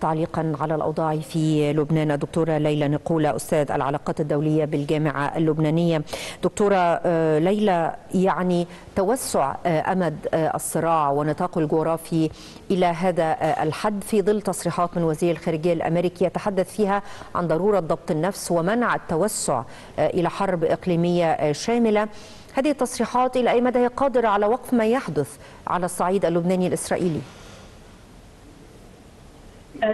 تعليقا على الأوضاع في لبنان. الدكتورة ليلى نقولة أستاذ العلاقات الدولية بالجامعة اللبنانية. دكتورة ليلى يعني توسع أمد الصراع ونطاقه الجغرافي إلى هذا الحد في ظل تصريحات من وزير الخارجية الأمريكي يتحدث فيها عن ضرورة ضبط النفس ومنع التوسع إلى حرب إقليمية شاملة. هذه التصريحات إلى أي مدى هي قادرة على وقف ما يحدث على الصعيد اللبناني الإسرائيلي؟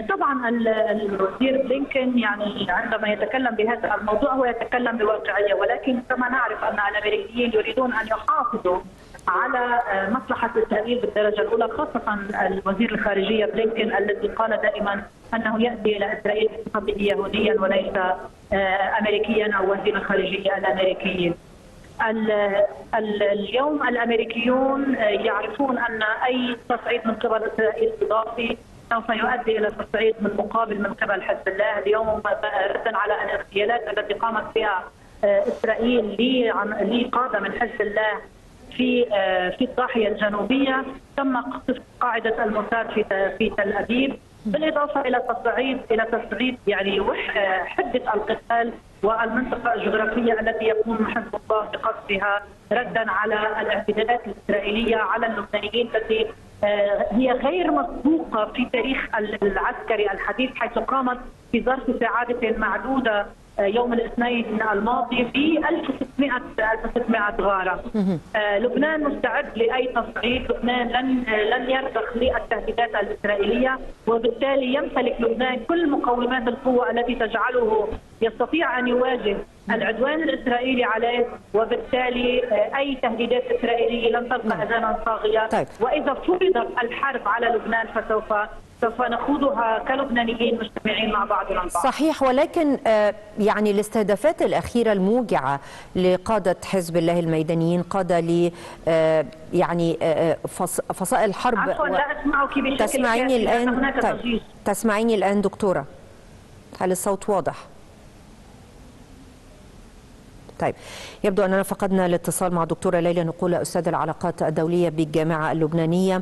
طبعا الوزير بلينكن يعني عندما يتكلم بهذا الموضوع هو يتكلم بواقعيه ولكن كما نعرف أن الأمريكيين يريدون أن يحافظوا على مصلحة اسرائيل بالدرجة الأولى خاصة الوزير الخارجية بلينكن الذي قال دائما أنه يأتي إلى أسرائيل بصفته يهوديا وليس امريكيا أو وزير الخارجيه الأمريكيين. اليوم الأمريكيون يعرفون أن أي تصعيد من قبل إسرائيل إضافي سوف يؤدي إلى تصعيد من مقابل من قبل حزب الله. اليوم ردا على الاغتيالات التي قامت بها إسرائيل لقادة من حزب الله في في الضاحية الجنوبية تم قصف قاعدة الموساد في في تل أبيب. بالإضافة إلى تصعيد إلى تصعيد يعني حدة القتال والمنطقة الجغرافية التي يقوم حزب الله بقصفها ردا على الاعتداءات الإسرائيلية على اللبنانيين التي هي غير مسبوقة في تاريخ العسكري الحديث حيث قامت في ظرف ساعات معدوده يوم الاثنين الماضي ب 1600 1600 غارة. لبنان مستعد لأي تصعيد، لبنان لن لن يرضخ للتهديدات الإسرائيلية وبالتالي يمتلك لبنان كل مقومات القوة التي تجعله يستطيع أن يواجه العدوان الإسرائيلي عليه وبالتالي أي تهديدات إسرائيلية لن تبقى أذانا صاغية طيب. وإذا فرضت الحرب على لبنان فسوف سوف نخوضها كلبنانيين مجتمعين مع بعضنا البعض صحيح ولكن يعني الاستهدافات الأخيرة الموجعة لقادة حزب الله الميدانيين قادة ل يعني فصائل الحرب عفوا لا أسمعك بشكل تسمعيني الآن طيب. تسمعيني الآن دكتورة هل الصوت واضح؟ طيب يبدو أننا فقدنا الاتصال مع دكتورة ليلى نقولة أستاذ العلاقات الدولية بالجامعة اللبنانية